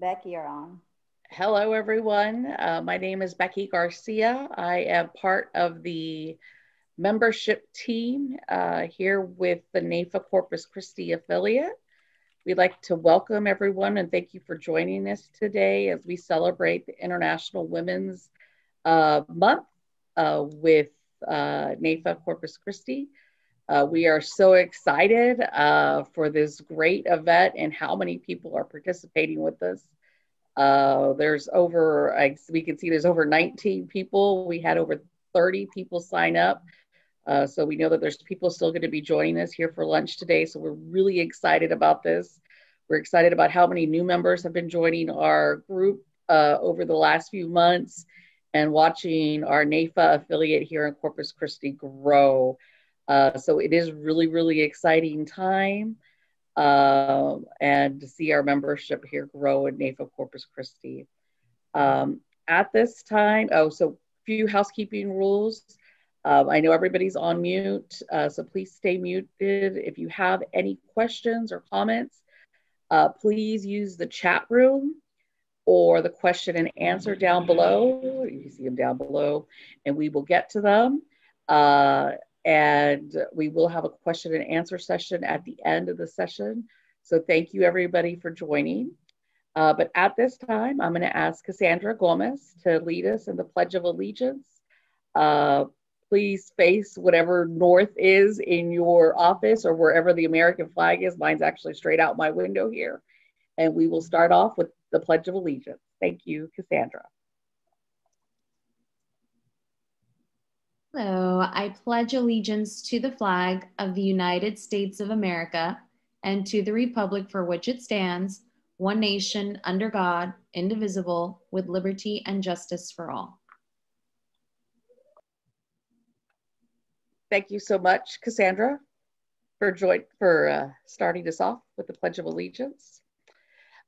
Becky, you're on. Hello, everyone. Uh, my name is Becky Garcia. I am part of the membership team uh, here with the NAIFA Corpus Christi affiliate. We'd like to welcome everyone and thank you for joining us today as we celebrate the International Women's uh, Month uh, with uh, NAIFA Corpus Christi. Uh, we are so excited uh, for this great event and how many people are participating with us. Uh, there's over, I, we can see there's over 19 people. We had over 30 people sign up. Uh, so we know that there's people still going to be joining us here for lunch today. So we're really excited about this. We're excited about how many new members have been joining our group uh, over the last few months and watching our NAIFA affiliate here in Corpus Christi grow. Uh, so it is really, really exciting time uh, and to see our membership here grow in NAIFA Corpus Christi. Um, at this time, oh, so few housekeeping rules. Um, I know everybody's on mute, uh, so please stay muted. If you have any questions or comments, uh, please use the chat room or the question and answer down below. You can see them down below, and we will get to them. Uh, and we will have a question and answer session at the end of the session. So thank you everybody for joining. Uh, but at this time, I'm going to ask Cassandra Gomez to lead us in the Pledge of Allegiance. Uh, please face whatever north is in your office or wherever the American flag is. Mine's actually straight out my window here. And we will start off with the Pledge of Allegiance. Thank you, Cassandra. Hello, I pledge allegiance to the flag of the United States of America and to the republic for which it stands, one nation, under God, indivisible, with liberty and justice for all. Thank you so much, Cassandra, for join for uh, starting us off with the Pledge of Allegiance.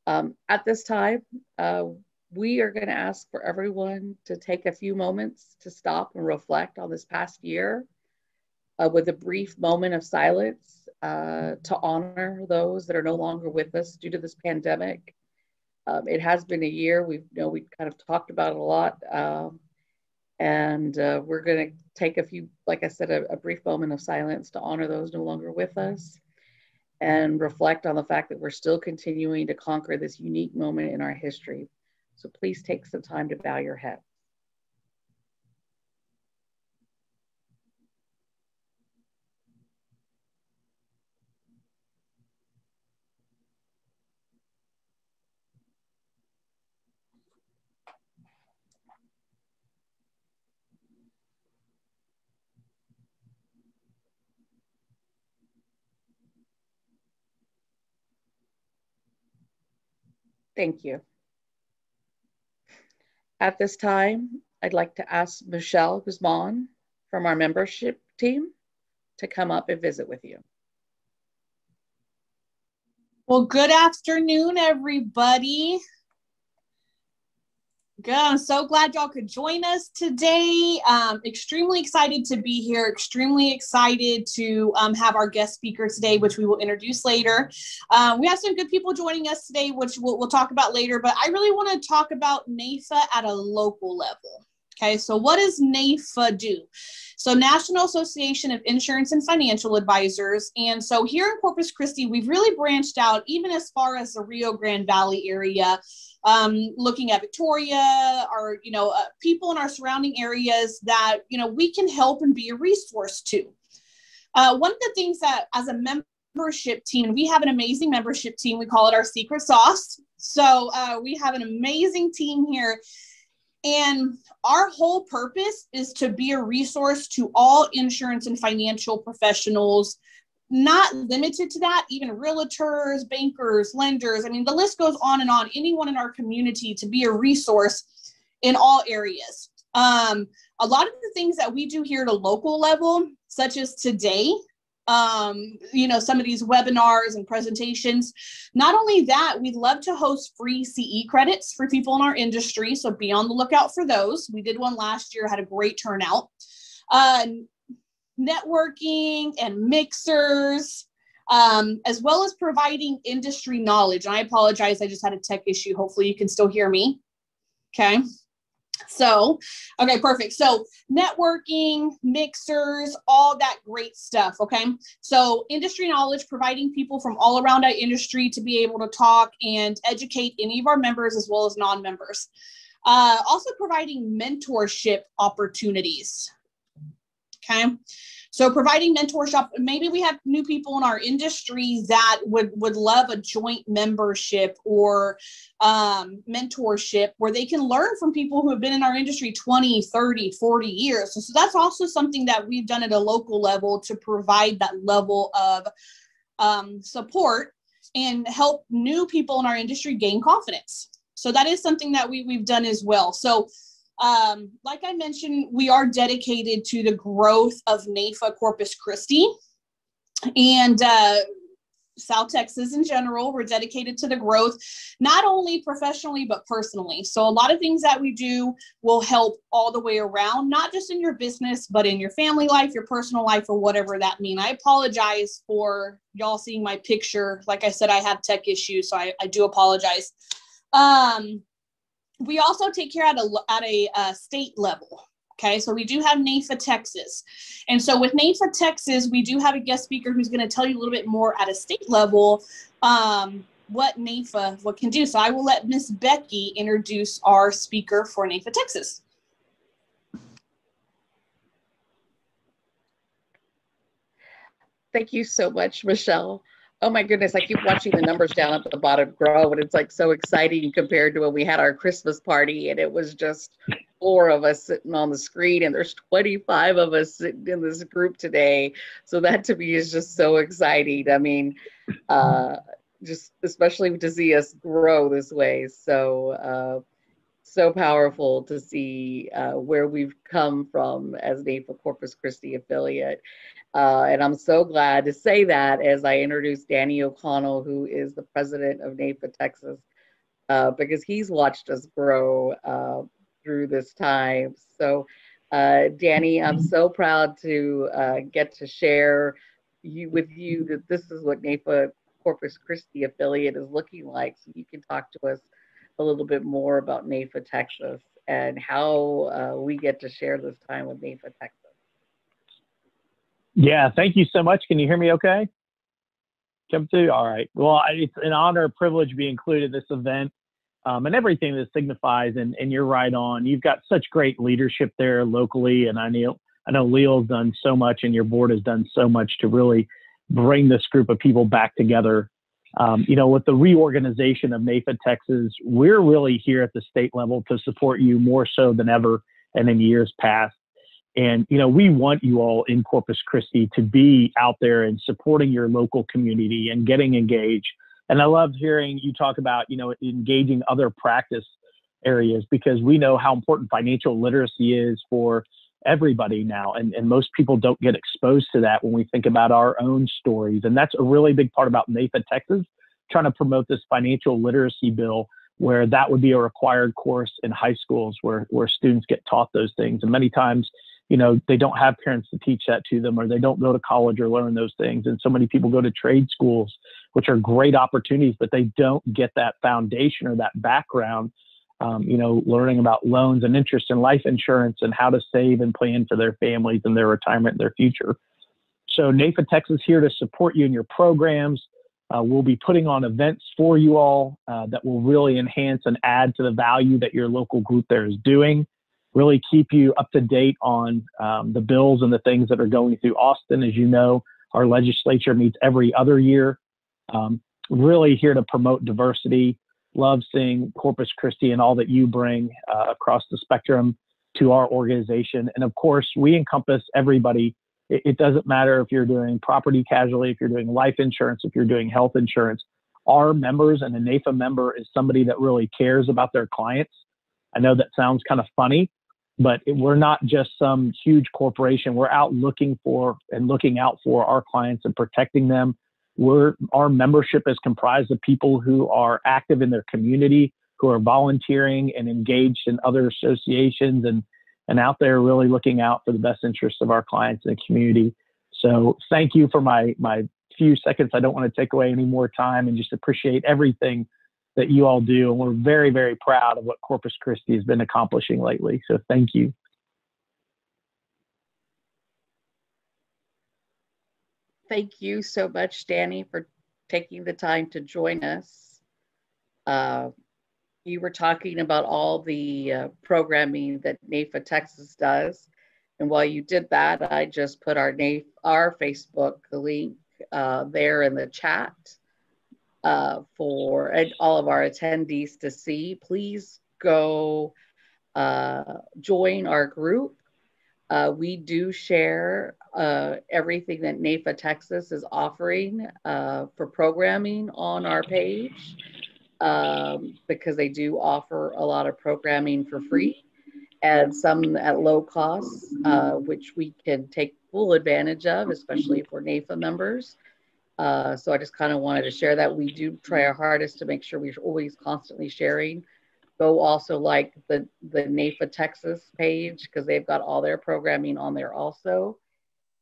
Um, at this time, uh, we are going to ask for everyone to take a few moments to stop and reflect on this past year uh, with a brief moment of silence uh, to honor those that are no longer with us due to this pandemic. Um, it has been a year. We've you know we've kind of talked about it a lot, um, and uh, we're going to take a few, like I said, a, a brief moment of silence to honor those no longer with us, and reflect on the fact that we're still continuing to conquer this unique moment in our history. So please take some time to bow your head. Thank you. At this time, I'd like to ask Michelle Guzman from our membership team to come up and visit with you. Well, good afternoon, everybody. Good. I'm so glad y'all could join us today. Um, extremely excited to be here. Extremely excited to um, have our guest speaker today, which we will introduce later. Um, we have some good people joining us today, which we'll, we'll talk about later. But I really want to talk about NAIFA at a local level. Okay, so what does NAIFA do? So, National Association of Insurance and Financial Advisors. And so, here in Corpus Christi, we've really branched out, even as far as the Rio Grande Valley area, um, looking at Victoria or, you know, uh, people in our surrounding areas that, you know, we can help and be a resource to. Uh, one of the things that, as a membership team, we have an amazing membership team, we call it our secret sauce. So, uh, we have an amazing team here and our whole purpose is to be a resource to all insurance and financial professionals, not limited to that, even realtors, bankers, lenders. I mean, the list goes on and on. Anyone in our community to be a resource in all areas. Um, a lot of the things that we do here at a local level, such as today, um, you know, some of these webinars and presentations. Not only that, we'd love to host free CE credits for people in our industry. So be on the lookout for those. We did one last year, had a great turnout. Uh, networking and mixers. um, as well as providing industry knowledge. And I apologize, I just had a tech issue. Hopefully, you can still hear me. Okay. So, okay, perfect. So, networking, mixers, all that great stuff. Okay. So, industry knowledge, providing people from all around our industry to be able to talk and educate any of our members as well as non members. Uh, also, providing mentorship opportunities. Okay. So providing mentorship, maybe we have new people in our industry that would would love a joint membership or um, mentorship where they can learn from people who have been in our industry 20, 30, 40 years. So, so that's also something that we've done at a local level to provide that level of um, support and help new people in our industry gain confidence. So that is something that we, we've done as well. So um, like I mentioned, we are dedicated to the growth of NAIFA Corpus Christi and uh, South Texas in general. We're dedicated to the growth, not only professionally, but personally. So, a lot of things that we do will help all the way around, not just in your business, but in your family life, your personal life, or whatever that mean. I apologize for y'all seeing my picture. Like I said, I have tech issues, so I, I do apologize. Um, we also take care at a at a uh, state level. Okay, so we do have NAIFA Texas. And so with NAIFA Texas, we do have a guest speaker who's going to tell you a little bit more at a state level um, what NAIFA what can do. So I will let Miss Becky introduce our speaker for NAIFA Texas. Thank you so much, Michelle. Oh my goodness, I keep watching the numbers down at the bottom grow, and it's like so exciting compared to when we had our Christmas party, and it was just four of us sitting on the screen, and there's 25 of us sitting in this group today. So that to me is just so exciting. I mean, uh, just especially to see us grow this way. So, uh, so powerful to see uh, where we've come from as NAIFA Corpus Christi affiliate. Uh, and I'm so glad to say that as I introduce Danny O'Connell, who is the president of NAIFA Texas, uh, because he's watched us grow uh, through this time. So, uh, Danny, I'm so proud to uh, get to share you with you that this is what NAIFA Corpus Christi affiliate is looking like. So you can talk to us a little bit more about NAIFA Texas and how uh, we get to share this time with NAIFA Texas. Yeah, thank you so much. Can you hear me okay? Come through? All right. Well, it's an honor, a privilege to be included in this event um, and everything that signifies. And, and you're right on. You've got such great leadership there locally. And I know, I know Leo's done so much and your board has done so much to really bring this group of people back together. Um, you know, with the reorganization of NAIFA Texas, we're really here at the state level to support you more so than ever and in years past. And, you know, we want you all in Corpus Christi to be out there and supporting your local community and getting engaged. And I loved hearing you talk about, you know, engaging other practice areas because we know how important financial literacy is for everybody now. And, and most people don't get exposed to that when we think about our own stories. And that's a really big part about NAIFA Texas, trying to promote this financial literacy bill where that would be a required course in high schools where, where students get taught those things. And many times you know they don't have parents to teach that to them or they don't go to college or learn those things and so many people go to trade schools which are great opportunities but they don't get that foundation or that background um, you know learning about loans and interest and life insurance and how to save and plan for their families and their retirement and their future so NAIFA Texas here to support you in your programs uh, we'll be putting on events for you all uh, that will really enhance and add to the value that your local group there is doing really keep you up to date on um, the bills and the things that are going through Austin. As you know, our legislature meets every other year. Um, really here to promote diversity. Love seeing Corpus Christi and all that you bring uh, across the spectrum to our organization. And of course, we encompass everybody. It, it doesn't matter if you're doing property casualty, if you're doing life insurance, if you're doing health insurance. Our members and a NAIFA member is somebody that really cares about their clients. I know that sounds kind of funny, but we're not just some huge corporation. We're out looking for and looking out for our clients and protecting them. We're, our membership is comprised of people who are active in their community, who are volunteering and engaged in other associations and, and out there really looking out for the best interests of our clients and the community. So thank you for my, my few seconds, I don't want to take away any more time and just appreciate everything that you all do. And we're very, very proud of what Corpus Christi has been accomplishing lately. So thank you. Thank you so much, Danny, for taking the time to join us. Uh, you were talking about all the uh, programming that NAIFA Texas does. And while you did that, I just put our NAIF, our Facebook link uh, there in the chat uh, for all of our attendees to see. Please go uh, join our group. Uh, we do share uh, everything that NAIFA Texas is offering uh, for programming on our page um, because they do offer a lot of programming for free and some at low cost, uh, which we can take full advantage of, especially for NAIFA members. Uh, so I just kind of wanted to share that. We do try our hardest to make sure we're always constantly sharing. Go also like the, the NAIFA Texas page because they've got all their programming on there also.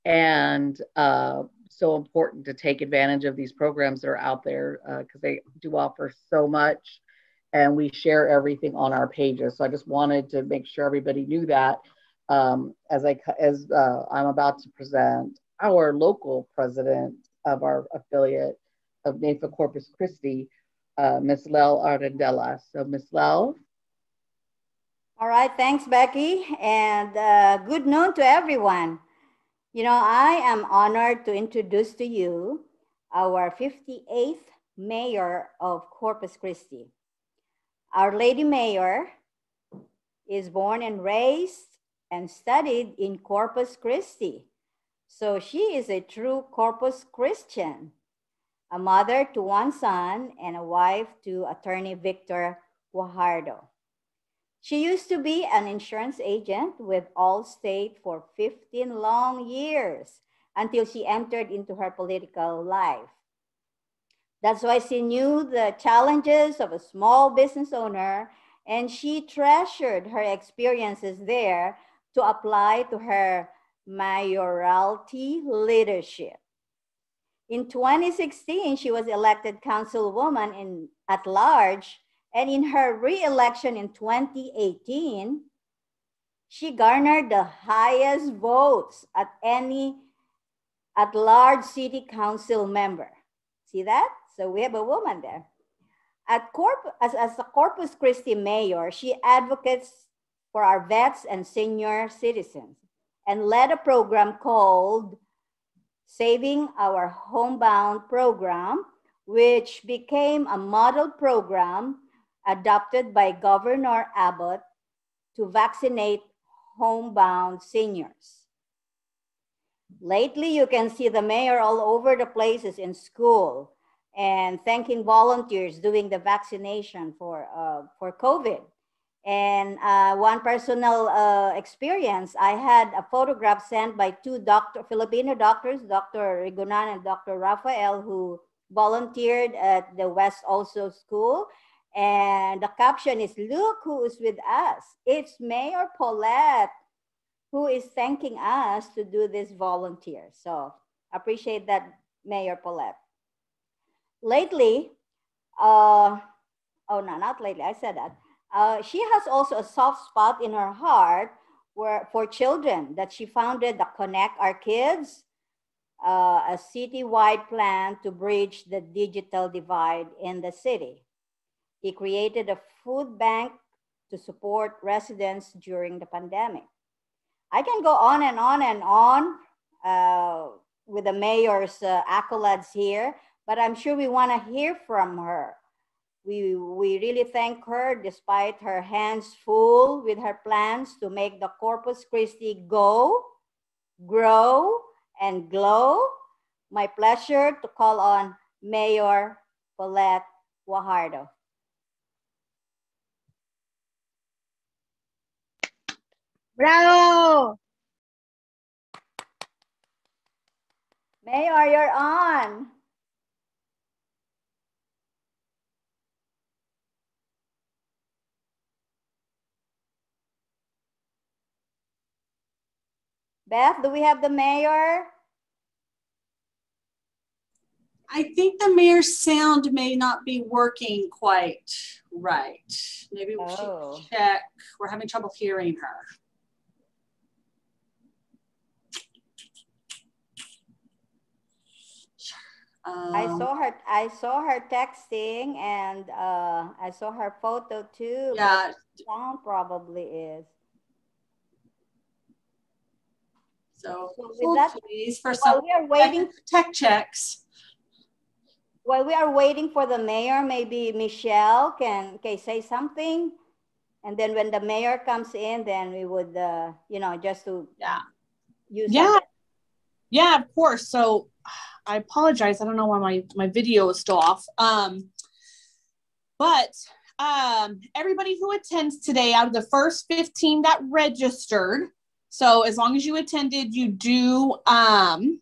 And uh, so important to take advantage of these programs that are out there because uh, they do offer so much and we share everything on our pages. So I just wanted to make sure everybody knew that um, as I as uh, I'm about to present our local president of our affiliate of NAIFA Corpus Christi, uh, Ms. Lel Ardendela. So Ms. Lel. All right, thanks, Becky, and uh, good noon to everyone. You know, I am honored to introduce to you our 58th mayor of Corpus Christi. Our Lady Mayor is born and raised and studied in Corpus Christi. So she is a true Corpus Christian, a mother to one son and a wife to attorney Victor Guajardo. She used to be an insurance agent with Allstate for 15 long years until she entered into her political life. That's why she knew the challenges of a small business owner and she treasured her experiences there to apply to her mayoralty leadership. In 2016, she was elected councilwoman in, at large, and in her re-election in 2018, she garnered the highest votes at any at-large city council member. See that? So we have a woman there. At Corp as, as a Corpus Christi mayor, she advocates for our vets and senior citizens and led a program called Saving Our Homebound Program, which became a model program adopted by Governor Abbott to vaccinate homebound seniors. Lately, you can see the mayor all over the places in school, and thanking volunteers doing the vaccination for, uh, for COVID. And uh, one personal uh, experience, I had a photograph sent by two doctor, Filipino doctors, Dr. Rigunan and Dr. Rafael, who volunteered at the West Oso School. And the caption is, look who is with us. It's Mayor Paulette who is thanking us to do this volunteer. So appreciate that, Mayor Paulette. Lately, uh, oh no, not lately, I said that. Uh, she has also a soft spot in her heart where, for children that she founded the Connect Our Kids, uh, a city-wide plan to bridge the digital divide in the city. He created a food bank to support residents during the pandemic. I can go on and on and on uh, with the mayor's uh, accolades here, but I'm sure we want to hear from her. We, we really thank her despite her hands full with her plans to make the Corpus Christi go, grow, and glow. My pleasure to call on Mayor Paulette Guajardo. Bravo! Mayor, you're on. Beth, do we have the mayor? I think the mayor's sound may not be working quite right. Maybe we Oh. should check. We're having trouble hearing her. I Um, saw her. I saw her texting, and uh, I saw her photo too. Yeah, sound probably is. so So hold that- please for While some we are waiting, for tech checks. while we are waiting for the mayor, maybe Michelle can can say something, and then when the mayor comes in, then we would, uh, you know, just to Yeah. use. Yeah. Yeah, of course. So I apologize. I don't know why my, my video is still off. Um, but um, everybody who attends today, out of the first 15 that registered, so as long as you attended, you do um,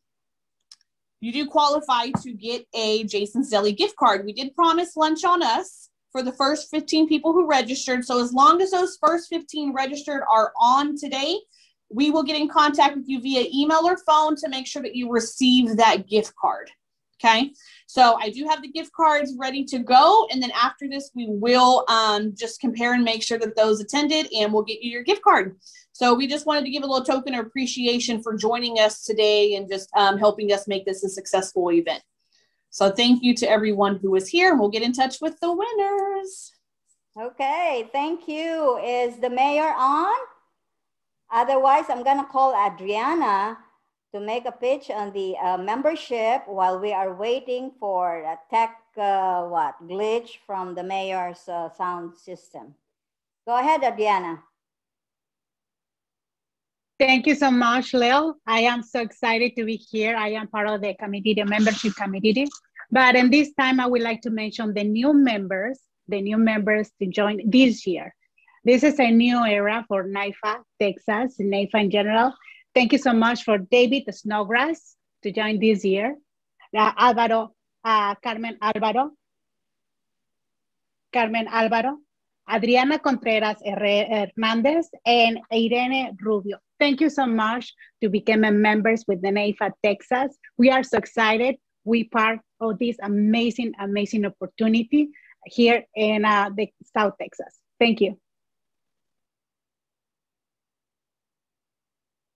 you do qualify to get a Jason's Deli gift card. We did promise lunch on us for the first 15 people who registered. So as long as those first 15 registered are on today, we will get in contact with you via email or phone to make sure that you receive that gift card. Okay. So I do have the gift cards ready to go. And then after this, we will um, just compare and make sure that those attended and we'll get you your gift card. So we just wanted to give a little token of appreciation for joining us today and just um, helping us make this a successful event. So thank you to everyone who was here. We'll get in touch with the winners. Okay, thank you. Is the mayor on? Otherwise, I'm gonna call Adriana to make a pitch on the uh, membership while we are waiting for a tech, uh, what, glitch from the mayor's uh, sound system. Go ahead, Adriana. Thank you so much, Lil. I am so excited to be here. I am part of the committee, the membership committee. But in this time, I would like to mention the new members, the new members to join this year. This is a new era for NAIFA, Texas, NAIFA in general. Thank you so much for David Snodgrass to join this year. Uh, Alvaro, uh, Carmen Alvaro, Carmen Alvaro, Adriana Contreras Hernandez, and Irene Rubio. Thank you so much to become members with the NAIFA Texas. We are so excited. We part of this amazing, amazing opportunity here in uh, the South Texas. Thank you.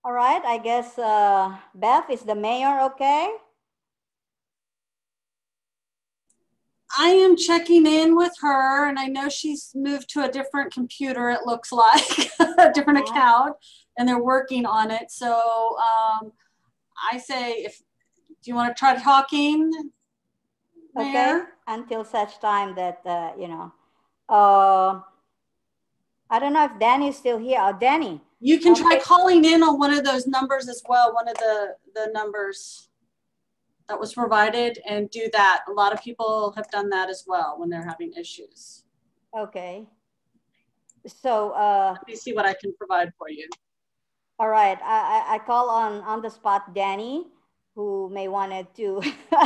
All right, I guess uh, Beth is the mayor, okay? I am checking in with her, and I know she's moved to a different computer, it looks like, a different Yeah. account, and they're working on it. So um, I say, if do you want to try talking, Okay, Mayor? until such time that, uh, you know, uh, I don't know if Danny's still here. Oh, Danny, You can try calling in on one of those numbers as well, one of the, the numbers that was provided and do that. A lot of people have done that as well when they're having issues. okay. So, uh, Let me see what I can provide for you. all right, I, I, I call on, on the spot Danny, who may wanted to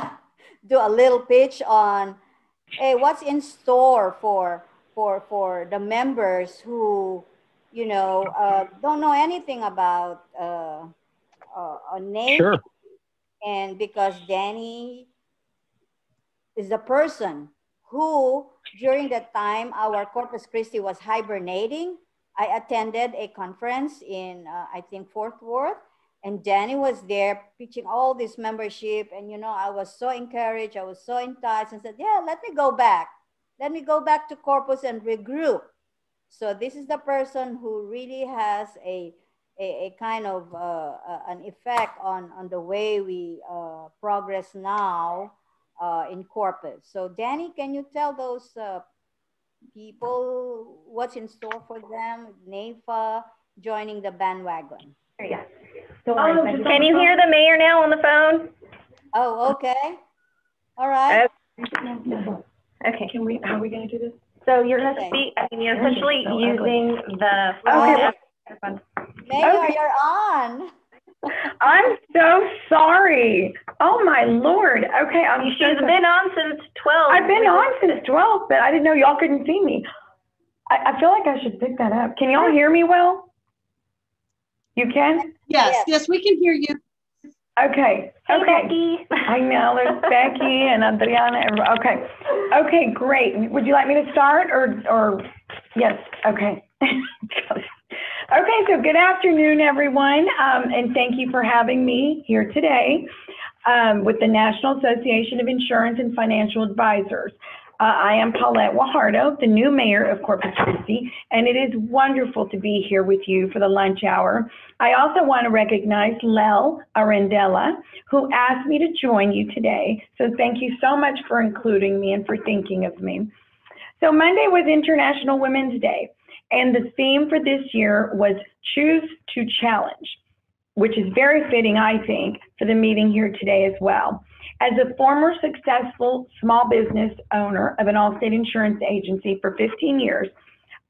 do a little pitch on, hey, what's in store for, for, for the members who, you know, uh, don't know anything about, uh, uh, a name Sure. And because Danny is the person who, during the time our Corpus Christi was hibernating, I attended a conference in, uh, I think, Fort Worth. And Danny was there pitching all this membership. And, you know, I was so encouraged. I was so enticed and said, yeah, let me go back. Let me go back to Corpus and regroup. So this is the person who really has a a, a kind of uh, uh, an effect on, on the way we uh, progress now uh, in Corpus. So Danny, can you tell those uh, people what's in store for them? NAIFA joining the bandwagon. Yeah. Can you hear the mayor now on the phone? Oh, okay. All right. Okay. Can we, how are we gonna do this? So you're gonna Okay. speak, I mean, you're essentially so ugly. using the Okay. phone. Mayor, okay. you're on. I'm so sorry. Oh my lord. Okay, I'm She's so sorry. been on since twelve. I've been on since twelve, but I didn't know y'all couldn't see me. I, I feel like I should pick that up. Can y'all hear me well? You can? Yes, Yes. yes, we can hear you. Okay, Hey, okay. Becky. I know, there's Becky and Adriana. Okay, okay, great. Would you like me to start or, or, yes, okay. Okay, so good afternoon, everyone, um, and thank you for having me here today um, with the National Association of Insurance and Financial Advisors. Uh, I am Paulette Guajardo, the new mayor of Corpus Christi, and it is wonderful to be here with you for the lunch hour. I also want to recognize Lel Arendella, who asked me to join you today. So thank you so much for including me and for thinking of me. So Monday was International Women's Day, and the theme for this year was Choose to Challenge, which is very fitting, I think, for the meeting here today as well. As a former successful small business owner of an Allstate insurance agency for 15 years,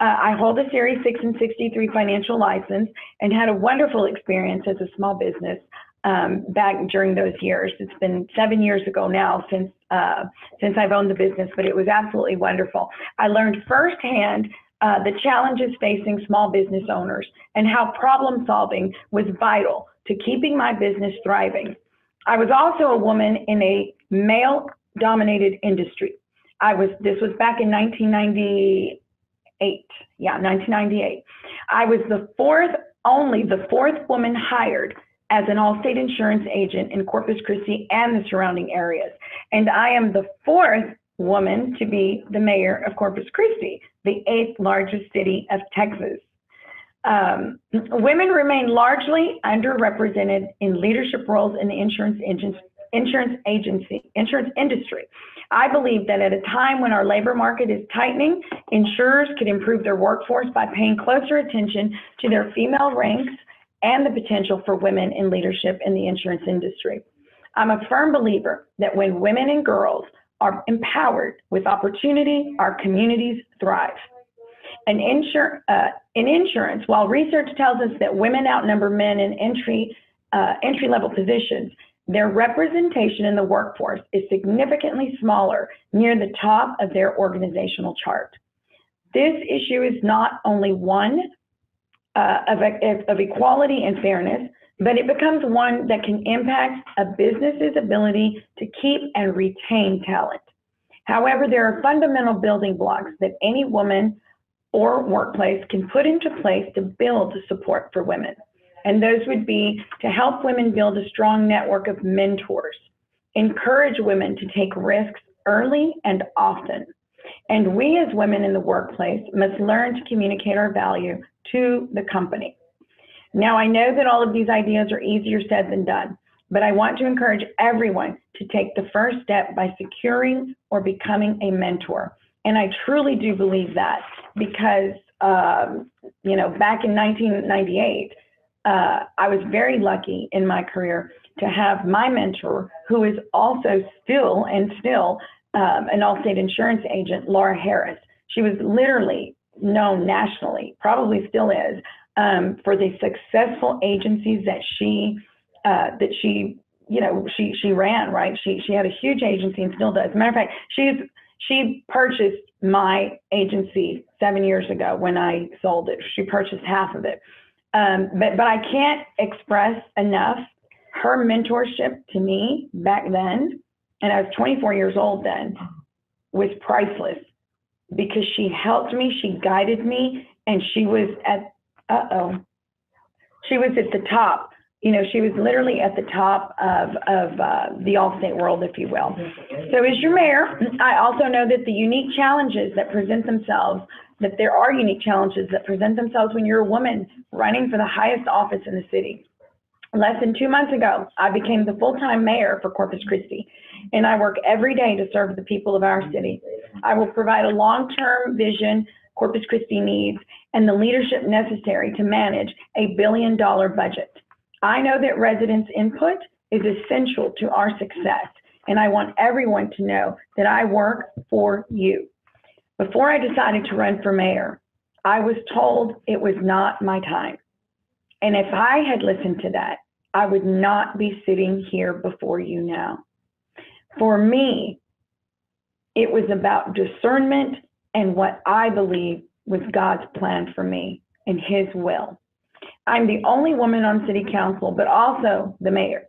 uh, I hold a Series 6 and 63 financial license and had a wonderful experience as a small business um, back during those years. It's been seven years ago now since uh, since I've owned the business, but it was absolutely wonderful. I learned firsthand uh, the challenges facing small business owners and how problem solving was vital to keeping my business thriving. I was also a woman in a male dominated industry. I was, this was back in 1998. Yeah, 1998. I was the fourth, only the fourth woman hired as an Allstate insurance agent in Corpus Christi and the surrounding areas. And I am the fourth woman to be the mayor of Corpus Christi, the eighth largest city of Texas. Um, women remain largely underrepresented in leadership roles in the insurance agency, insurance agency, insurance industry. I believe that at a time when our labor market is tightening, insurers could improve their workforce by paying closer attention to their female ranks and the potential for women in leadership in the insurance industry. I'm a firm believer that when women and girls are empowered with opportunity, our communities thrive. And insur- uh, in insurance, while research tells us that women outnumber men in entry, uh, entry level positions, their representation in the workforce is significantly smaller near the top of their organizational chart. This issue is not only one uh, of, of equality and fairness, but it becomes one that can impact a business's ability to keep and retain talent. However, there are fundamental building blocks that any woman or workplace can put into place to build support for women. And those would be to help women build a strong network of mentors, encourage women to take risks early and often. And we as women in the workplace must learn to communicate our value to the company. Now, I know that all of these ideas are easier said than done, but I want to encourage everyone to take the first step by securing or becoming a mentor. And I truly do believe that because, um, you know, back in 1998, uh, I was very lucky in my career to have my mentor, who is also still and still um, an Allstate insurance agent, Laura Harris. She was literally known nationally, probably still is, um, for the successful agencies that she uh, that she you know she she ran right. She she had a huge agency and still does. Matter of fact, she's she purchased my agency seven years ago when I sold it. She purchased half of it. Um, but but I can't express enough her mentorship to me back then, and I was 24 years old then, was priceless because she helped me, she guided me, and she was at uh oh, she was at the top. You know, she was literally at the top of of uh, the Allstate world, if you will. So, as your mayor, I also know that the unique challenges that present themselves that there are unique challenges that present themselves when you're a woman running for the highest office in the city. Less than two months ago, I became the full-time mayor for Corpus Christi, and I work every day to serve the people of our city. I will provide a long-term vision Corpus Christi needs and the leadership necessary to manage a billion-dollar budget. I know that residents' input is essential to our success, and I want everyone to know that I work for you. Before I decided to run for mayor, I was told it was not my time. And if I had listened to that, I would not be sitting here before you now. For me, it was about discernment and what I believe was God's plan for me and His will. I'm the only woman on city council, but also the mayor.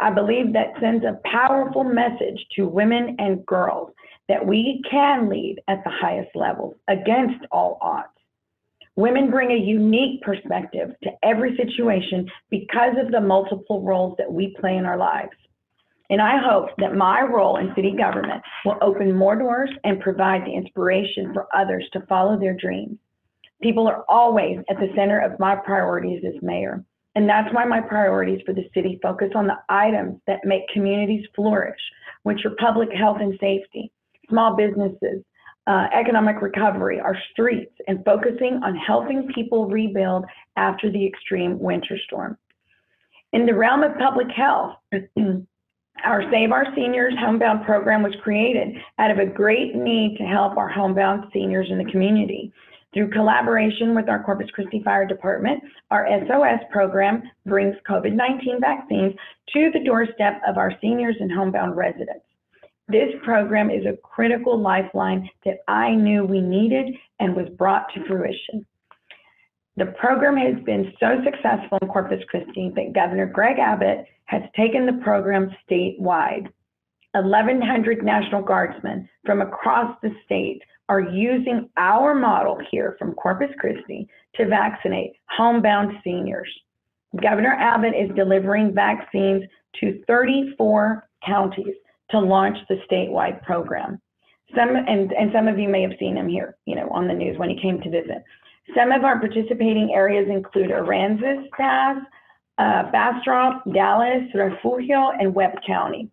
I believe that sends a powerful message to women and girls that we can lead at the highest levels against all odds. Women bring a unique perspective to every situation because of the multiple roles that we play in our lives. And I hope that my role in city government will open more doors and provide the inspiration for others to follow their dreams. People are always at the center of my priorities as mayor. And that's why my priorities for the city focus on the items that make communities flourish, which are public health and safety, small businesses, uh, economic recovery, our streets, and focusing on helping people rebuild after the extreme winter storm. In the realm of public health, Our Save Our Seniors Homebound program was created out of a great need to help our homebound seniors in the community. Through collaboration with our Corpus Christi Fire Department, our SOS program brings COVID 19 vaccines to the doorstep of our seniors and homebound residents. This program is a critical lifeline that I knew we needed and was brought to fruition. The program has been so successful in Corpus Christi that Governor Greg Abbott has taken the program statewide. 1,100 National Guardsmen from across the state are using our model here from Corpus Christi to vaccinate homebound seniors. Governor Abbott is delivering vaccines to 34 counties to launch the statewide program. Some and, and some of you may have seen him here, you know, on the news when he came to visit. Some of our participating areas include Aransas Pass, uh, Bastrop, Dallas, Refugio, and Webb County.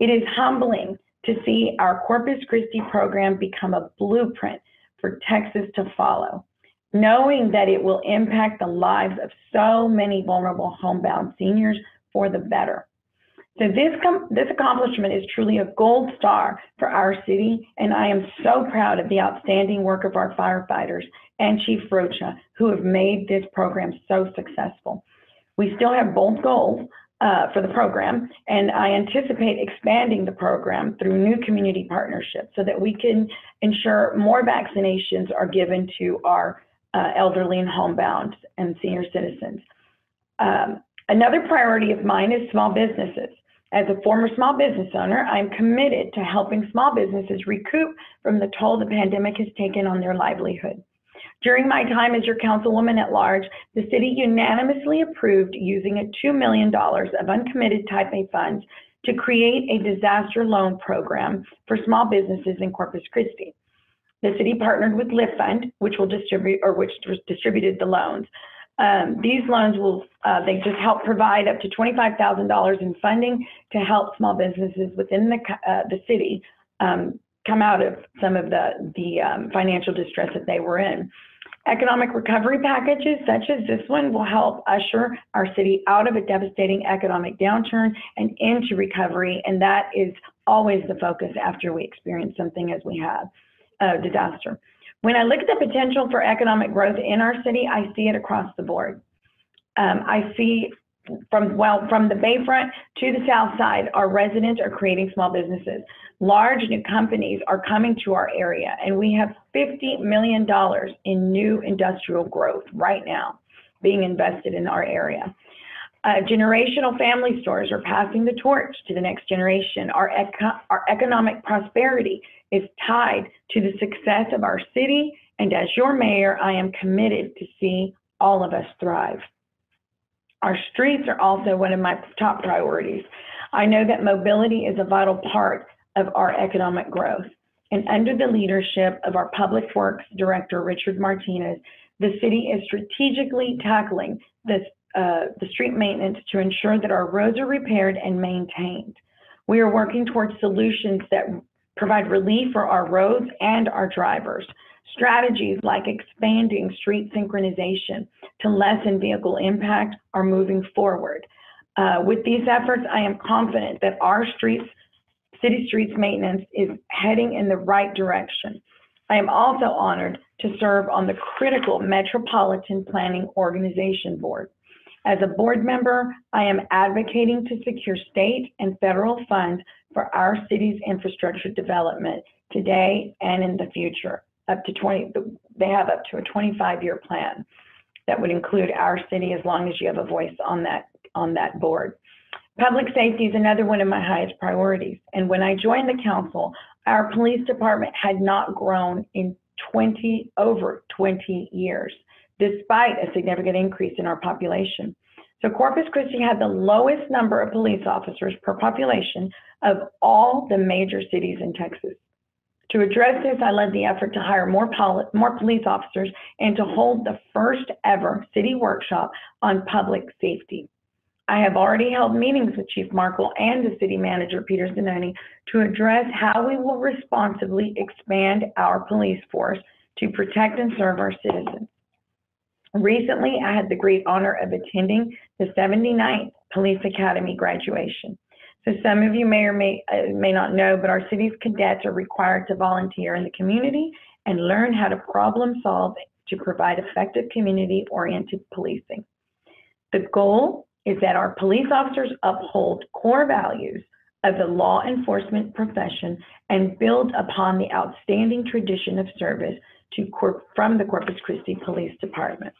It is humbling to see our Corpus Christi program become a blueprint for Texas to follow, knowing that it will impact the lives of so many vulnerable homebound seniors for the better. So this, this accomplishment is truly a gold star for our city, and I am so proud of the outstanding work of our firefighters and Chief Rocha, who have made this program so successful. We still have bold goals uh, for the program, and I anticipate expanding the program through new community partnerships so that we can ensure more vaccinations are given to our uh, elderly and homebound and senior citizens. Um, another priority of mine is small businesses. As a former small business owner, I'm committed to helping small businesses recoup from the toll the pandemic has taken on their livelihood. During my time as your councilwoman at large, the city unanimously approved using a $2 million of uncommitted type A funds to create a disaster loan program for small businesses in Corpus Christi. The city partnered with LiftFund, which will distribute or which distributed the loans. Um, these loans will uh, they just help provide up to $25,000 in funding to help small businesses within the uh, the city um, come out of some of the the um, financial distress that they were in. Economic recovery packages such as this one will help usher our city out of a devastating economic downturn and into recovery. And that is always the focus after we experience something as we have a disaster. When I look at the potential for economic growth in our city, I see it across the board. Um, I see from well from the bayfront to the south side our residents are creating small businesses large new companies are coming to our area and we have 50 million dollars in new industrial growth right now being invested in our area. Uh, generational family stores are passing the torch to the next generation. Our, eco- our economic prosperity is tied to the success of our city and as your mayor i am committed to see all of us thrive. Our streets are also one of my top priorities. I know that mobility is a vital part of our economic growth. And under the leadership of our Public Works Director, Richard Martinez, the city is strategically tackling this, uh, the street maintenance to ensure that our roads are repaired and maintained. We are working towards solutions that provide relief for our roads and our drivers. Strategies like expanding street synchronization to lessen vehicle impact are moving forward. Uh, with these efforts, I am confident that our streets, city streets maintenance is heading in the right direction. I am also honored to serve on the critical Metropolitan Planning Organization Board. As a board member, I am advocating to secure state and federal funds for our city's infrastructure development today and in the future up to 20, they have up to a 25-year plan that would include our city as long as you have a voice on that, on that board. Public safety is another one of my highest priorities. And when I joined the council, our police department had not grown in 20, over 20 years, despite a significant increase in our population. So Corpus Christi had the lowest number of police officers per population of all the major cities in Texas. To address this, I led the effort to hire more, poli- more police officers and to hold the first ever city workshop on public safety. I have already held meetings with Chief Markle and the city manager, Peter Zanoni, to address how we will responsibly expand our police force to protect and serve our citizens. Recently, I had the great honor of attending the 79th Police Academy graduation. So some of you may or may, uh, may not know, but our city's cadets are required to volunteer in the community and learn how to problem solve to provide effective community-oriented policing. The goal is that our police officers uphold core values of the law enforcement profession and build upon the outstanding tradition of service to from the Corpus Christi Police Department.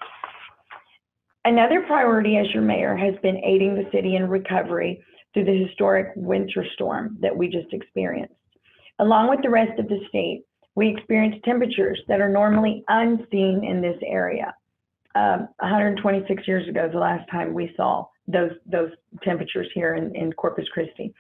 Another priority as your mayor has been aiding the city in recovery through the historic winter storm that we just experienced. Along with the rest of the state, we experienced temperatures that are normally unseen in this area. Um, 126 years ago, the last time we saw those those temperatures here in, in Corpus Christi.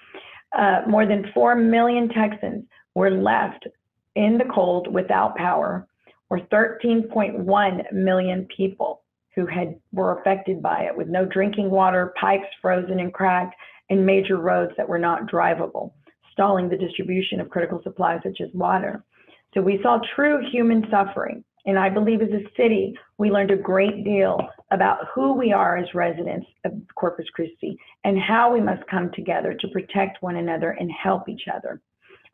Uh, more than 4 million Texans were left in the cold without power, or 13.1 million people who had were affected by it with no drinking water, pipes frozen and cracked, and major roads that were not drivable, stalling the distribution of critical supplies such as water. So we saw true human suffering. And I believe as a city, we learned a great deal about who we are as residents of Corpus Christi and how we must come together to protect one another and help each other.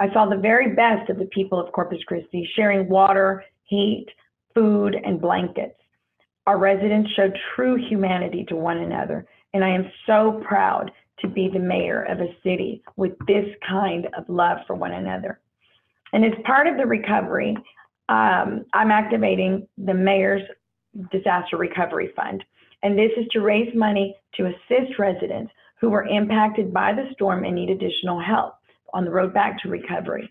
I saw the very best of the people of Corpus Christi sharing water, heat, food, and blankets. Our residents showed true humanity to one another, and I am so proud to be the mayor of a city with this kind of love for one another. And as part of the recovery, um, I'm activating the mayor's disaster recovery fund. And this is to raise money to assist residents who were impacted by the storm and need additional help on the road back to recovery.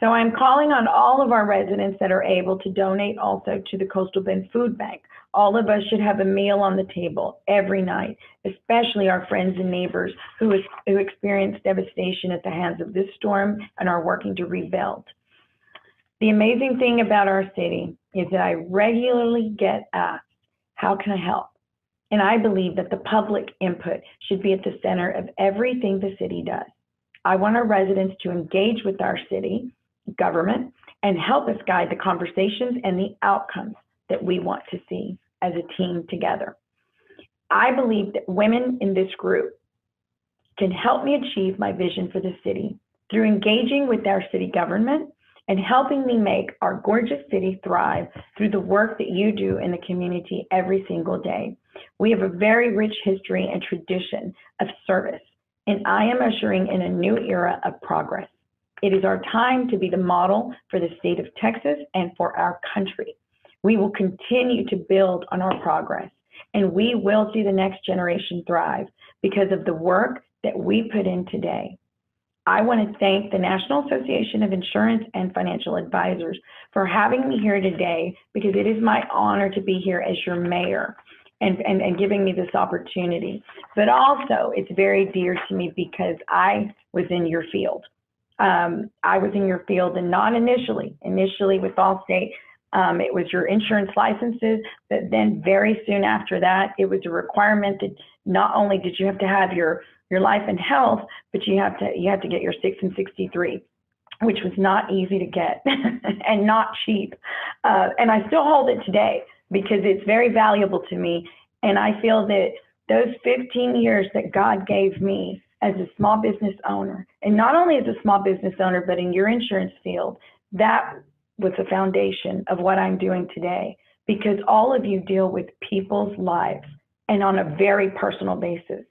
So I'm calling on all of our residents that are able to donate also to the Coastal Bend Food Bank. All of us should have a meal on the table every night, especially our friends and neighbors who, is, who experienced devastation at the hands of this storm and are working to rebuild. The amazing thing about our city is that I regularly get asked, how can I help? And I believe that the public input should be at the center of everything the city does. I want our residents to engage with our city government and help us guide the conversations and the outcomes that we want to see as a team together. I believe that women in this group can help me achieve my vision for the city through engaging with our city government and helping me make our gorgeous city thrive through the work that you do in the community every single day. We have a very rich history and tradition of service, and I am ushering in a new era of progress. It is our time to be the model for the state of Texas and for our country. We will continue to build on our progress, and we will see the next generation thrive because of the work that we put in today. I want to thank the National Association of Insurance and Financial Advisors for having me here today because it is my honor to be here as your mayor and, and, and giving me this opportunity. But also, it's very dear to me because I was in your field. Um, I was in your field and not initially. Initially with Allstate, um, it was your insurance licenses, but then very soon after that, it was a requirement that not only did you have to have your your life and health, but you have to you have to get your six and sixty three, which was not easy to get and not cheap. Uh, and I still hold it today because it's very valuable to me. And I feel that those 15 years that God gave me as a small business owner, and not only as a small business owner, but in your insurance field, that was the foundation of what I'm doing today because all of you deal with people's lives and on a very personal basis.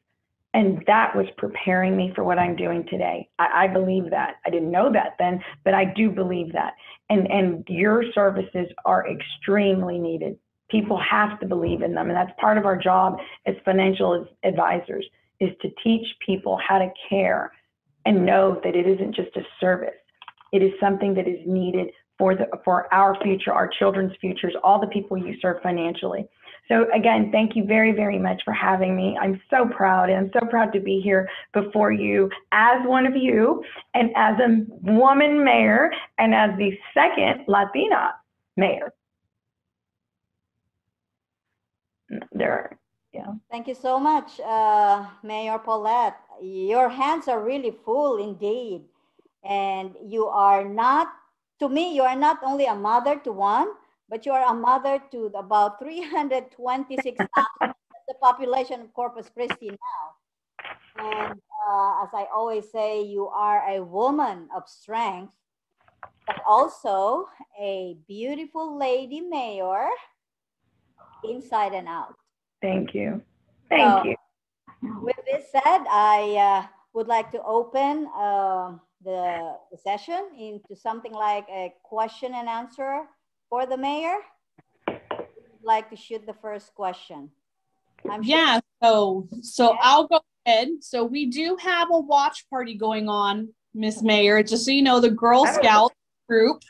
And that was preparing me for what I'm doing today. I, I, believe that. I didn't know that then, but I do believe that. And and your services are extremely needed. People have to believe in them, and that's part of our job as financial advisors is to teach people how to care and know that it isn't just a service. It is something that is needed for the for our future, our children's futures, all the people you serve financially. So again, thank you very, very much for having me. I'm so proud and I'm so proud to be here before you as one of you and as a woman mayor and as the second Latina mayor. There yeah. Thank you so much, uh, Mayor Paulette. Your hands are really full indeed. And you are not, to me, you are not only a mother to one, but you are a mother to about 326,000, the population of Corpus Christi now. And uh, as I always say, you are a woman of strength, but also a beautiful lady mayor inside and out. Thank you. Thank so, you. With this said, I uh, would like to open uh, the, the session into something like a question and answer for the mayor? Like to shoot the first question. I'm sure yeah, so so yeah. I'll go ahead. So we do have a watch party going on, Miss Mayor. Just so you know, the Girl Scout troop.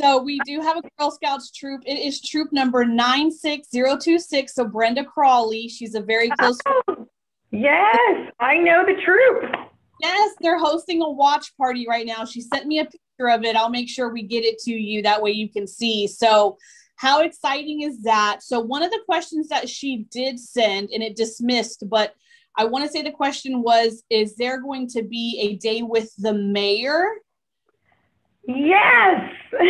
So we do have a Girl Scouts troop. It is troop number 96026. So Brenda Crawley, she's a very close oh, Yes, I know the troop. Yes, they're hosting a watch party right now. She sent me a picture of it. I'll make sure we get it to you. That way you can see. So, how exciting is that? So, one of the questions that she did send and it dismissed, but I want to say the question was Is there going to be a day with the mayor? Yes.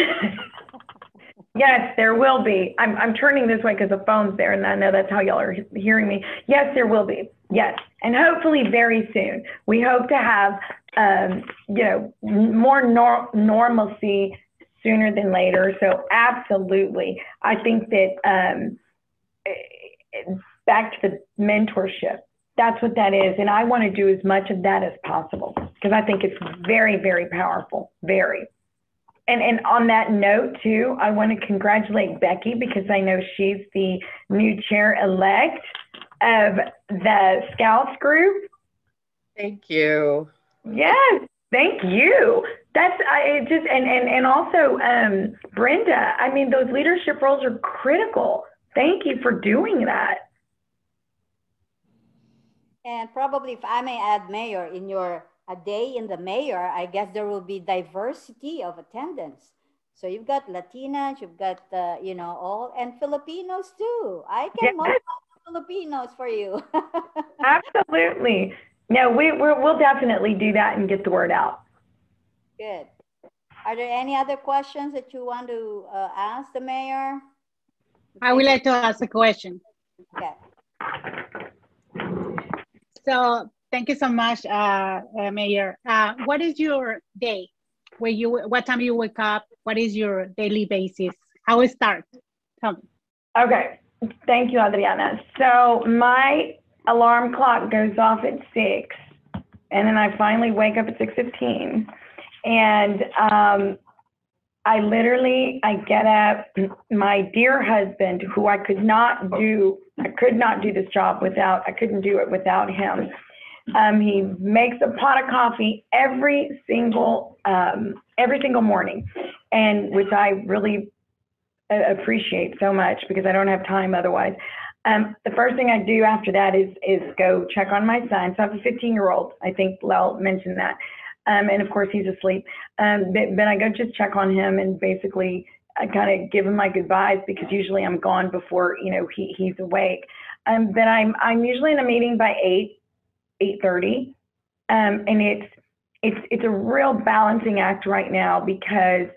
yes, there will be. I'm, I'm turning this way because the phone's there, and I know that's how y'all are hearing me. Yes, there will be. Yes, and hopefully very soon. We hope to have, um, you know, more nor- normalcy sooner than later. So absolutely, I think that um, back to the mentorship. That's what that is, and I want to do as much of that as possible because I think it's very, very powerful. Very. And, and on that note, too, I want to congratulate Becky because I know she's the new chair elect of the Scouts group. Thank you. Yes, thank you. That's I just and and and also um, Brenda. I mean, those leadership roles are critical. Thank you for doing that. And probably, if I may add, Mayor, in your a day in the mayor, I guess there will be diversity of attendance. So you've got Latinas, you've got uh, you know all, and Filipinos too. I can yes. Filipinos for you. Absolutely. No, we we will definitely do that and get the word out. Good. Are there any other questions that you want to uh, ask the mayor? I would like to ask a question. Okay. So thank you so much, uh, uh, Mayor. Uh, what is your day? Where you, what time you wake up? What is your daily basis? How it start? Tell me. Okay. Thank you, Adriana. So my alarm clock goes off at six, and then I finally wake up at six fifteen, and um, I literally I get up. My dear husband, who I could not do, I could not do this job without. I couldn't do it without him. Um, he makes a pot of coffee every single um, every single morning, and which I really appreciate so much because I don't have time otherwise. Um, the first thing I do after that is is go check on my son. So I have a 15 year old. I think Lel mentioned that, um, and of course he's asleep. Um, but, but I go just check on him and basically I kind of give him my goodbyes because usually I'm gone before you know he he's awake. Um, then I'm I'm usually in a meeting by eight, 8:30, um, and it's it's it's a real balancing act right now because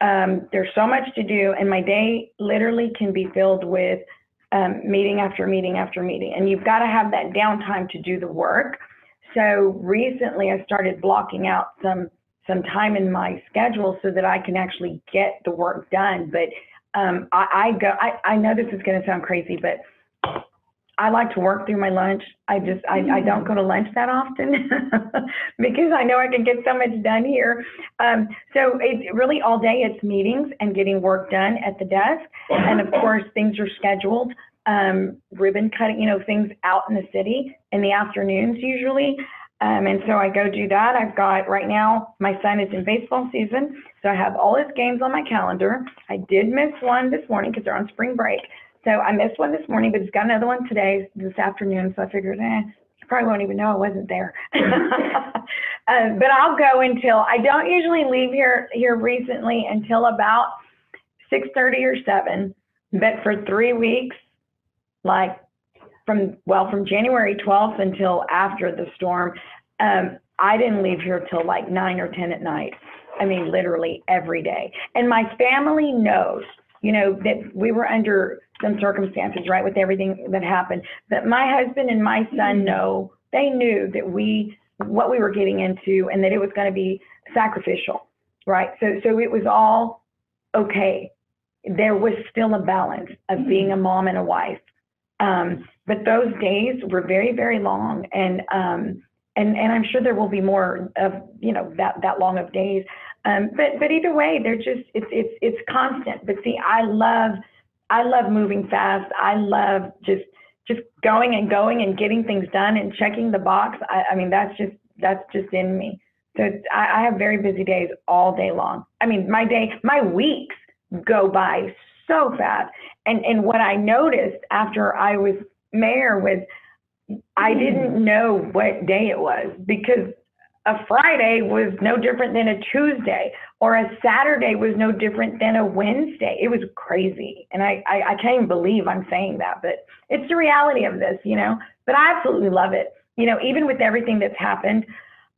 um, there's so much to do, and my day literally can be filled with um, meeting after meeting after meeting. And you've got to have that downtime to do the work. So recently, I started blocking out some some time in my schedule so that I can actually get the work done. But um, I, I go. I, I know this is going to sound crazy, but I like to work through my lunch. I just I, I don't go to lunch that often because I know I can get so much done here. Um, so it's really all day it's meetings and getting work done at the desk, and of course things are scheduled um, ribbon cutting, you know, things out in the city in the afternoons usually. Um, and so I go do that. I've got right now, my son is in baseball season. So I have all his games on my calendar. I did miss one this morning because they're on spring break. So I missed one this morning, but he's got another one today, this afternoon. So I figured, eh, he probably won't even know I wasn't there. um, but I'll go until I don't usually leave here here recently until about 6:30 or 7. But for three weeks, like from well from January 12th until after the storm, um, I didn't leave here till like nine or 10 at night. I mean, literally every day. And my family knows, you know, that we were under some circumstances, right, with everything that happened. But my husband and my son know, they knew that we, what we were getting into and that it was going to be sacrificial, right? So, so it was all okay. There was still a balance of being a mom and a wife. Um, but those days were very, very long. And, um, and, and I'm sure there will be more of, you know, that, that long of days. Um, but, but either way, they're just, it's, it's, it's constant. But see, I love, I love moving fast. I love just, just going and going and getting things done and checking the box. I, I mean, that's just, that's just in me. So I, I have very busy days all day long. I mean, my day, my weeks go by so fast. And, and what I noticed after I was mayor was I didn't know what day it was because a Friday was no different than a Tuesday, or a Saturday was no different than a Wednesday. It was crazy. And I, I, I can't even believe I'm saying that, but it's the reality of this, you know. But I absolutely love it. You know, even with everything that's happened,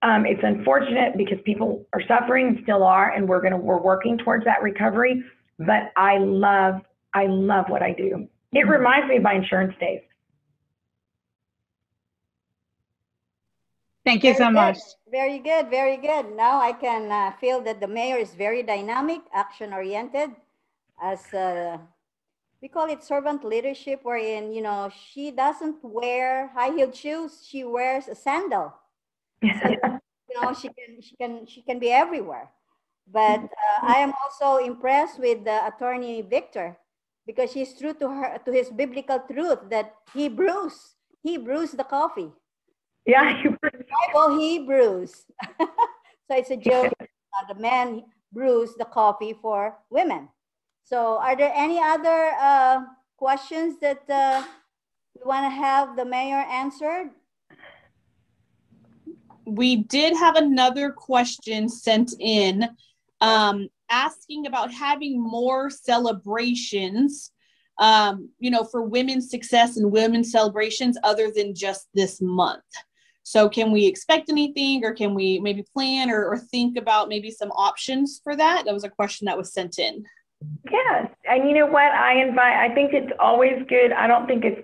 um, it's unfortunate because people are suffering, still are, and we're gonna we're working towards that recovery. But I love, I love what I do. It reminds me of my insurance days. Thank you Very so good. much. Very good, very good. Now I can uh, feel that the mayor is very dynamic, action oriented, as uh, we call it servant leadership, wherein you know she doesn't wear high heeled shoes; she wears a sandal. So, you know she can she can she can be everywhere. But uh, I am also impressed with the attorney Victor because he's true to her to his biblical truth that he brews he brews the coffee. Yeah, you Bible he brews. so it's a joke. Uh, the man brews the coffee for women. So are there any other uh, questions that uh, we want to have the mayor answered? we did have another question sent in um, asking about having more celebrations um, you know for women's success and women's celebrations other than just this month so can we expect anything or can we maybe plan or, or think about maybe some options for that that was a question that was sent in Yeah, and you know what? I invite. I think it's always good. I don't think it's.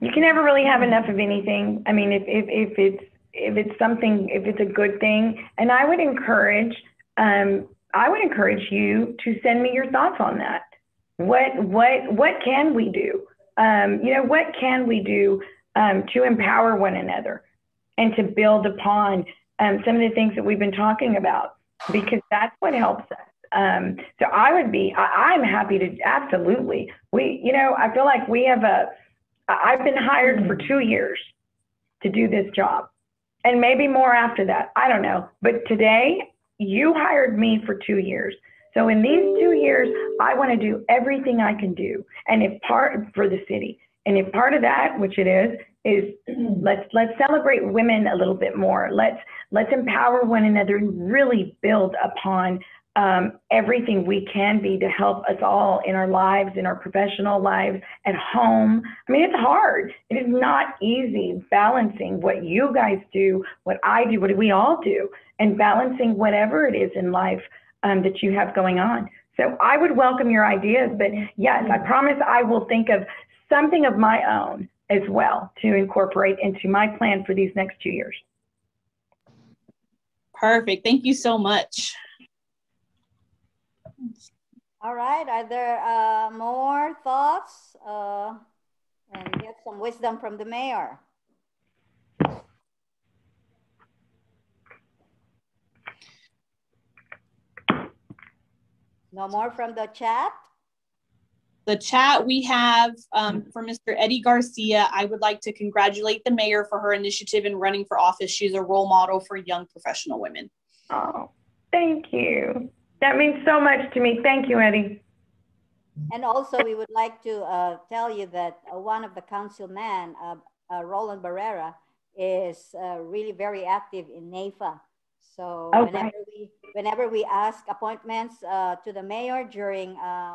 You can never really have enough of anything. I mean, if if if it's if it's something, if it's a good thing, and I would encourage. Um, I would encourage you to send me your thoughts on that. What what what can we do? Um, you know, what can we do um, to empower one another and to build upon um, some of the things that we've been talking about? Because that's what helps us. Um, so I would be, I, I'm happy to absolutely. We, you know, I feel like we have a, I've been hired for two years to do this job and maybe more after that. I don't know. But today you hired me for two years. So in these two years, I want to do everything I can do. And if part for the city, and if part of that, which it is, is let's let's celebrate women a little bit more. Let's let's empower one another and really build upon um, everything we can be to help us all in our lives, in our professional lives, at home. I mean, it's hard. It is not easy balancing what you guys do, what I do, what we all do, and balancing whatever it is in life um, that you have going on. So I would welcome your ideas, but yes, I promise I will think of something of my own as well to incorporate into my plan for these next two years. perfect thank you so much All right. Are there uh, more thoughts uh, and get some wisdom from the mayor? No more from the chat? The chat we have um, for Mr. Eddie Garcia. I would like to congratulate the mayor for her initiative in running for office. She's a role model for young professional women. Oh, thank you. That means so much to me. Thank you, Eddie. And also, we would like to uh, tell you that uh, one of the councilmen, uh, uh Roland Barrera, is uh, really very active in NAIFA. So okay. whenever we whenever we ask appointments uh, to the mayor during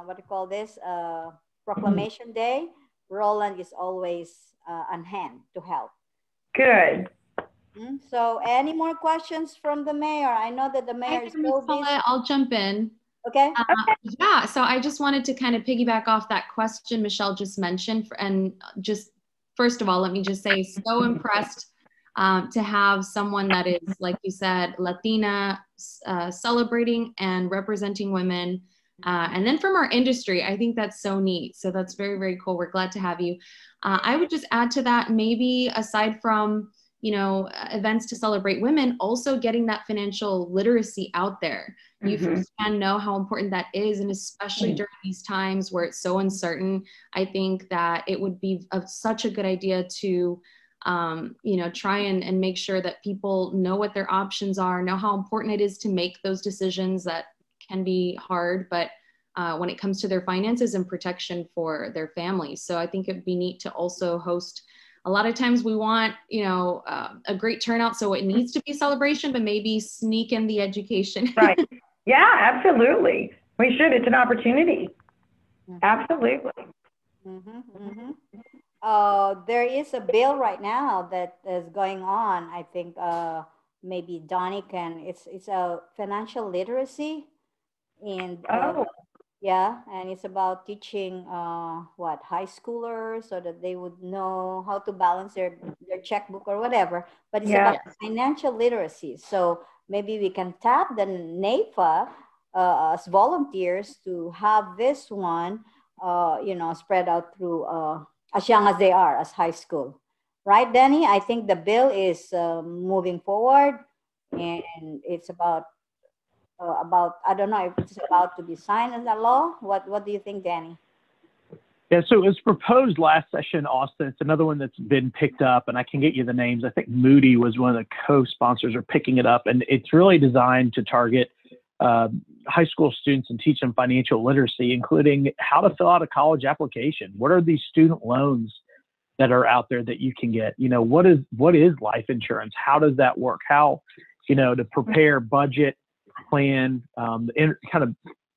what do you call this proclamation mm-hmm. day, Roland is always on hand to help. Good. Mm-hmm. So any more questions from the mayor? I know that the mayor is so busy. I'll jump in. Okay. Uh, yeah. So I just wanted to kind of piggyback off that question Michelle just mentioned, and just first of all, let me just say, so impressed um, to have someone that is, like you said, Latina, uh, celebrating and representing women. Uh, and then from our industry, I think that's so neat. So that's very, very cool. We're glad to have you. Uh, I would just add to that, maybe aside from you know events to celebrate women also getting that financial literacy out there you mm-hmm. can know how important that is and especially mm-hmm. during these times where it's so uncertain i think that it would be a, such a good idea to um, you know try and, and make sure that people know what their options are know how important it is to make those decisions that can be hard but uh, when it comes to their finances and protection for their families so i think it'd be neat to also host. A lot of times we want you know uh, a great turnout so it needs to be a celebration but maybe sneak in the education. Right. Yeah absolutely. We should. It's an opportunity. Mm-hmm. absolutely. Mm-hmm, mm-hmm. Uh, there is a bill right now that is going on i think uh, maybe donnie can it's it's a financial literacy and uh, oh. Yeah, and it's about teaching uh, what high schoolers so that they would know how to balance their their checkbook or whatever. But it's yeah. about financial literacy. So maybe we can tap the NAIFA uh, as volunteers to have this one, uh, you know, spread out through uh, as young as they are, as high school, right, Danny? I think the bill is uh, moving forward, and it's about uh, about I don't know if it's about to be signed as a law. What what do you think, Danny? Yeah, so it was proposed last session, Austin. It's another one that's been picked up, and I can get you the names. I think Moody was one of the co-sponsors, are picking it up, and it's really designed to target uh, high school students and teach them financial literacy, including how to fill out a college application. What are these student loans that are out there that you can get? You know, what is what is life insurance? How does that work? How, you know, to prepare budget plan, um, in, kind of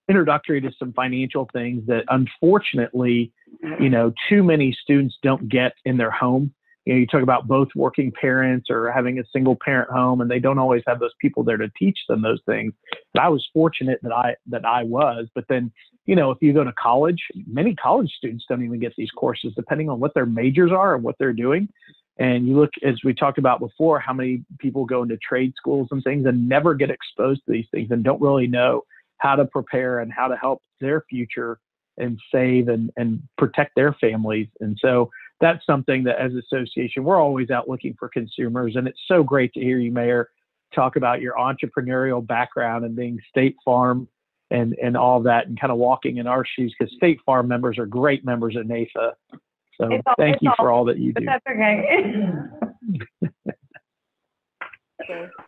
introductory to some financial things that unfortunately, you know, too many students don't get in their home. You know, you talk about both working parents or having a single parent home, and they don't always have those people there to teach them those things. But I was fortunate that I that I was. But then, you know, if you go to college, many college students don't even get these courses, depending on what their majors are and what they're doing. And you look, as we talked about before, how many people go into trade schools and things and never get exposed to these things and don't really know how to prepare and how to help their future and save and, and protect their families. And so that's something that as association, we're always out looking for consumers. And it's so great to hear you, Mayor, talk about your entrepreneurial background and being State Farm and, and all that and kind of walking in our shoes because State Farm members are great members at NAIFA so all, thank you all, for all that you do. That's okay. okay.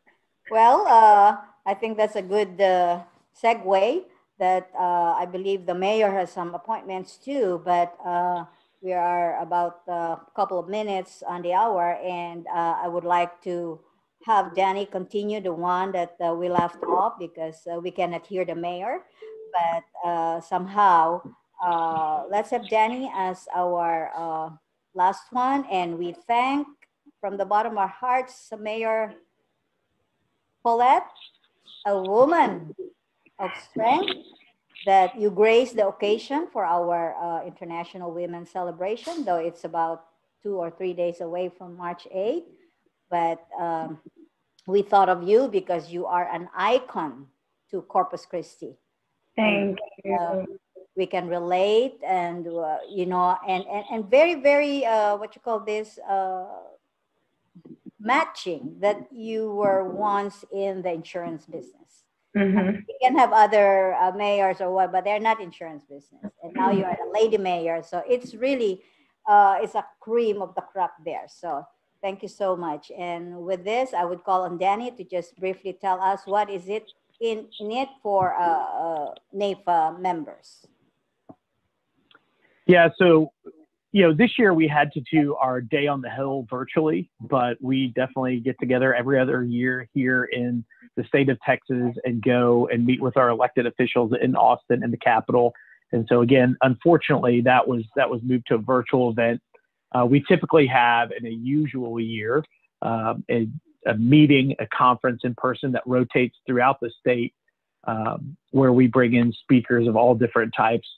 Well, uh, I think that's a good uh, segue that uh, I believe the mayor has some appointments too, but uh, we are about a couple of minutes on the hour and uh, I would like to have Danny continue the one that uh, we left off because we cannot hear the mayor, but somehow uh, let's have Danny as our uh, last one. And we thank from the bottom of our hearts, Mayor Paulette, a woman of strength, that you grace the occasion for our uh, International Women's Celebration, though it's about two or three days away from March 8th. But um, we thought of you because you are an icon to Corpus Christi. Thank you. Uh, we can relate and uh, you know and, and and very very uh, what you call this uh, matching that you were once in the insurance business Mm-hmm. You can have other uh, mayors or what, but they're not insurance business. And now you are the lady mayor, so it's really uh, it's a cream of the crop there. So thank you so much. And with this, I would call on Danny to just briefly tell us what is it in, in it for uh, uh, NAIFA members. Yeah, so you know, this year we had to do our day on the hill virtually, but we definitely get together every other year here in the state of Texas and go and meet with our elected officials in Austin and the Capitol. And so again, unfortunately, that was that was moved to a virtual event. Uh, we typically have in a usual year um, a, a, meeting, a conference in person that rotates throughout the state, um, where we bring in speakers of all different types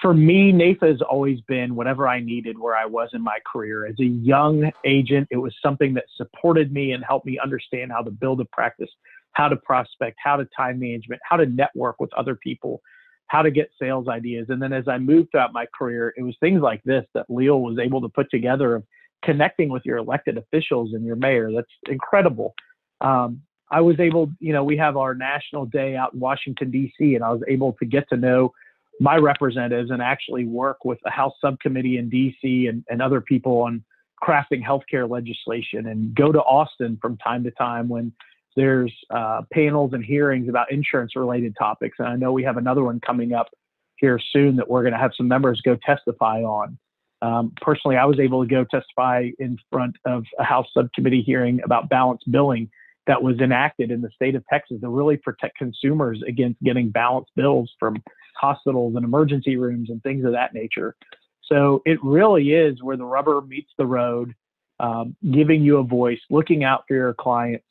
for me, NAIFA has always been whatever I needed where I was in my career. As a young agent, it was something that supported me and helped me understand how to build a practice, how to prospect, how to time management, how to network with other people, how to get sales ideas. And then as I moved throughout my career, it was things like this that Leo was able to put together of connecting with your elected officials and your mayor. That's incredible. Um, I was able, you know, we have our national day out in Washington, D.C., and I was able to get to know my representatives and actually work with the House subcommittee in DC and, and other people on crafting healthcare legislation and go to Austin from time to time when there's uh, panels and hearings about insurance related topics. And I know we have another one coming up here soon that we're going to have some members go testify on. Um, personally, I was able to go testify in front of a House subcommittee hearing about balanced billing that was enacted in the state of Texas to really protect consumers against getting balanced bills from hospitals and emergency rooms and things of that nature. So it really is where the rubber meets the road, um, giving you a voice, looking out for your clients,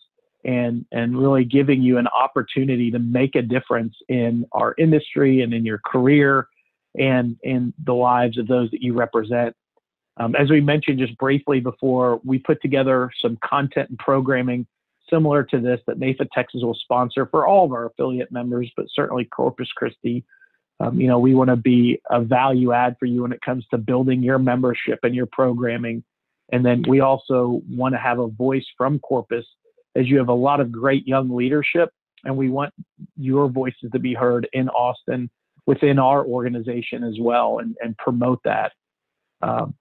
and and really giving you an opportunity to make a difference in our industry and in your career and in the lives of those that you represent. Um, as we mentioned just briefly before, we put together some content and programming similar to this that NAIFA Texas will sponsor for all of our affiliate members, but certainly Corpus Christi um, you know, we want to be a value add for you when it comes to building your membership and your programming. And then we also want to have a voice from Corpus as you have a lot of great young leadership and we want your voices to be heard in Austin within our organization as well and, and promote that. Um,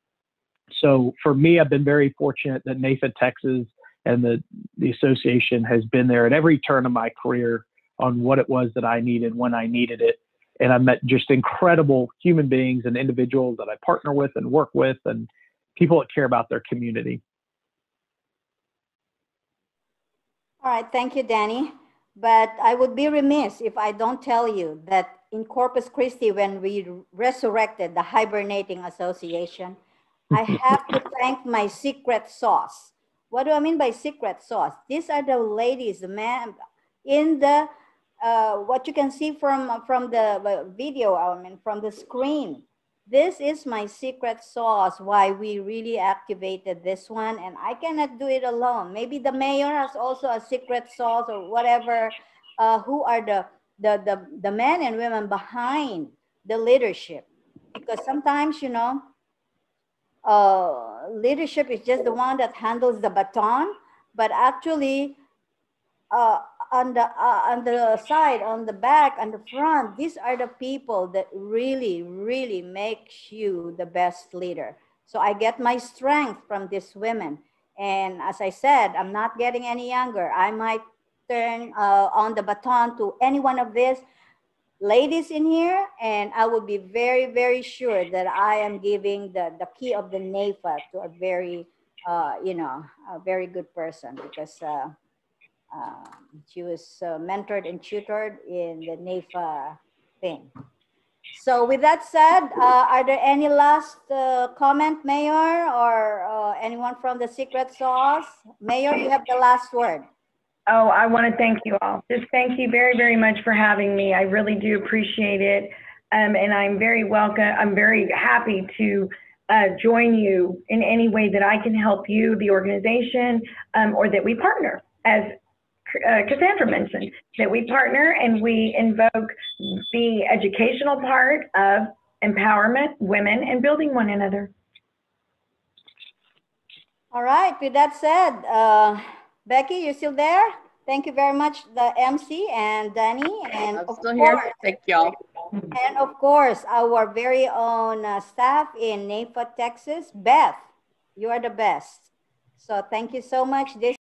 so for me, I've been very fortunate that NAIFA Texas and the, the association has been there at every turn of my career on what it was that I needed when I needed it and I've met just incredible human beings and individuals that I partner with and work with, and people that care about their community. All right, thank you, Danny. But I would be remiss if I don't tell you that in Corpus Christi, when we resurrected the Hibernating Association, I have to thank my secret sauce. What do I mean by secret sauce? These are the ladies, the man in the uh, what you can see from, from the video, I mean, from the screen. This is my secret sauce, why we really activated this one. And I cannot do it alone. Maybe the mayor has also a secret sauce or whatever. Uh, who are the, the, the, the men and women behind the leadership? Because sometimes, you know, uh, leadership is just the one that handles the baton, but actually, uh, on the uh, on the side, on the back, on the front, these are the people that really, really makes you the best leader. So I get my strength from these women. And as I said, I'm not getting any younger. I might turn uh, on the baton to any one of these ladies in here, and I will be very, very sure that I am giving the, the key of the NAIFA to a very, uh, you know, a very good person because uh, um, she was uh, mentored and tutored in the NAIFA thing. So with that said, uh, are there any last uh, comment, Mayor, or uh, anyone from the Secret Sauce? Mayor, you have the last word. Oh, I want to thank you all. Just thank you very, very much for having me. I really do appreciate it. Um, and I'm very welcome. I'm very happy to uh, join you in any way that I can help you, the organization, um, or that we partner as uh, Cassandra mentioned, that we partner and we invoke the educational part of empowerment, women, and building one another. All right, with that said, uh, Becky, you're still there? Thank you very much, the MC and Danny. And I'm of still course, here. Thank y'all. and of course, our very own uh, staff in NAIFA, Texas, Beth. You are the best. So thank you so much. This